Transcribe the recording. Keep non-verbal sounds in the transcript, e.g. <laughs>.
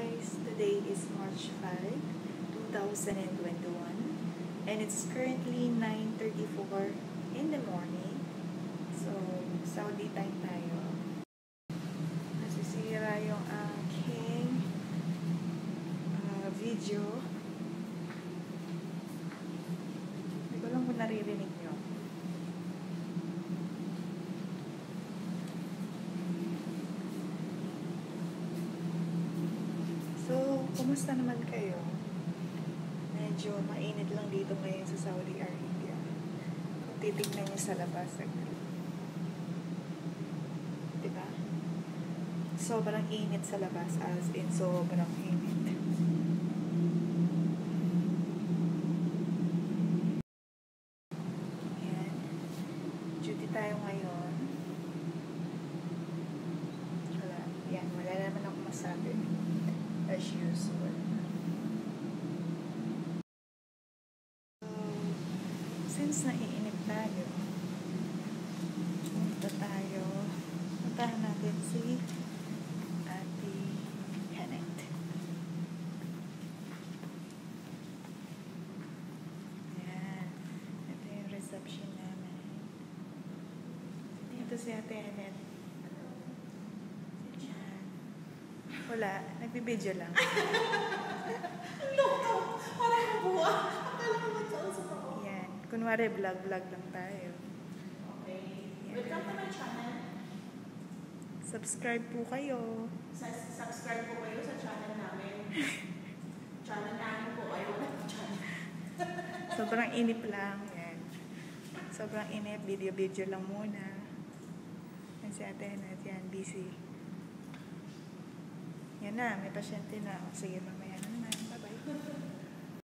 guys, today is March 5, 2021 and it's currently 9.34 in the morning. So Saudi time tayo. Nasisira yung aking uh, video. Hindi ko lang kung naririnig nyo So, kumusta naman kayo? Medyo mainit lang dito ngayon sa Saudi Arabia. Kung titignan niyo sa labas, diba? Sobrang init sa labas, as in sobrang init. Ayan. Duty tayo ngayon. Wala. Yan, wala naman ako masabi. As usual. So, since naiinip tayo, punta tayo, puntahan natin si Ate Janet. Ayan. Ito yung reception namin. Ito si Ate Janet. Wala, nagbibideo lang. <laughs> Loko! Kunwari, vlog-vlog lang tayo. Okay. Welcome to my channel. Subscribe po kayo. Sa- Subscribe po kayo sa channel namin. <laughs> channel namin po. Ayaw na channel. <laughs> Sobrang inip lang. Yan. Sobrang inip. Video-video lang muna. Yan si ate na yan. Busy. Yan na. May pasyente na. Sige, mamaya na. <laughs>